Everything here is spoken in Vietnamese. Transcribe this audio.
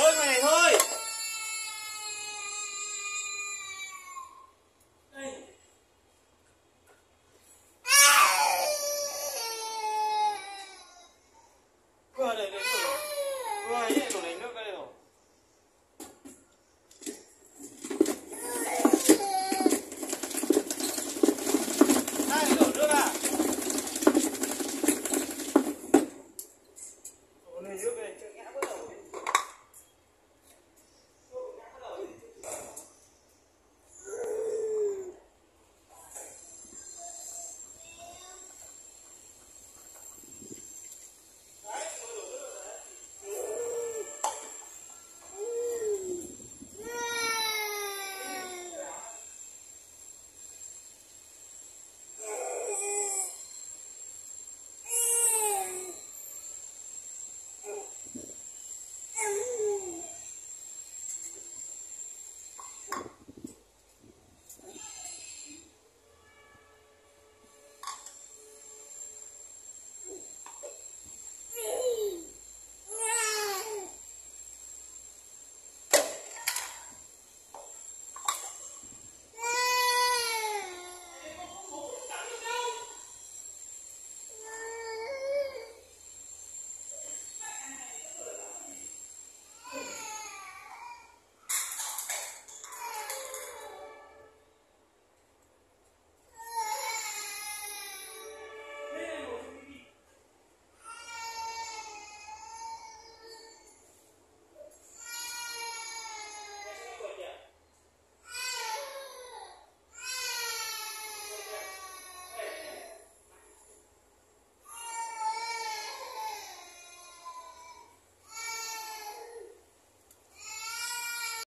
Chơi bài này thôi.